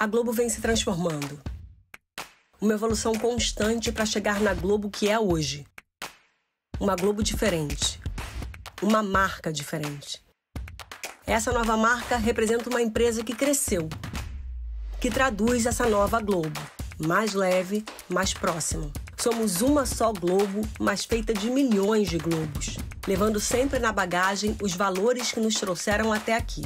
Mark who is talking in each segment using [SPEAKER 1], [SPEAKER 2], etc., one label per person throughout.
[SPEAKER 1] A Globo vem se transformando. Uma evolução constante para chegar na Globo que é hoje. Uma Globo diferente. Uma marca diferente. Essa nova marca representa uma empresa que cresceu, que traduz essa nova Globo, mais leve, mais próxima. Somos uma só Globo, mas feita de milhões de globos, levando sempre na bagagem os valores que nos trouxeram até aqui: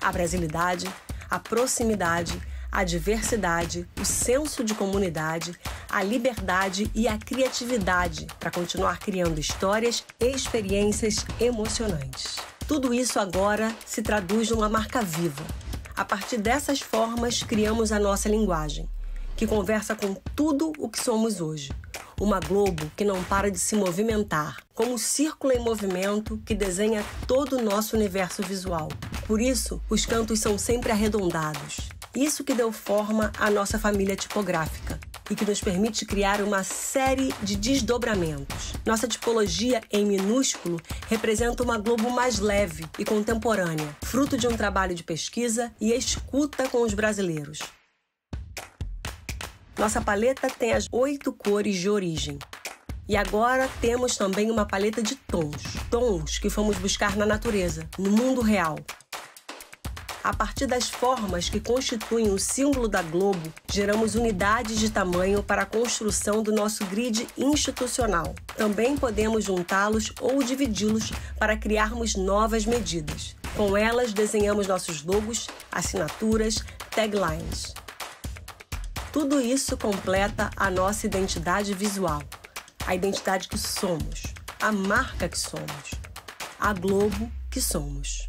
[SPEAKER 1] a brasilidade, a proximidade, a diversidade, o senso de comunidade, a liberdade e a criatividade para continuar criando histórias e experiências emocionantes. Tudo isso agora se traduz numa marca viva. A partir dessas formas, criamos a nossa linguagem, que conversa com tudo o que somos hoje. Uma Globo que não para de se movimentar, como um círculo em movimento que desenha todo o nosso universo visual. Por isso, os cantos são sempre arredondados, isso que deu forma à nossa família tipográfica e que nos permite criar uma série de desdobramentos. Nossa tipologia em minúsculo representa uma Globo mais leve e contemporânea, fruto de um trabalho de pesquisa e escuta com os brasileiros. Nossa paleta tem as oito cores de origem. E agora temos também uma paleta de tons, tons que fomos buscar na natureza, no mundo real, a partir das formas que constituem o símbolo da Globo, geramos unidades de tamanho para a construção do nosso grid institucional. Também podemos juntá-los ou dividi-los para criarmos novas medidas. Com elas, desenhamos nossos logos, assinaturas, taglines. Tudo isso completa a nossa identidade visual, a identidade que somos, a marca que somos, a Globo que somos.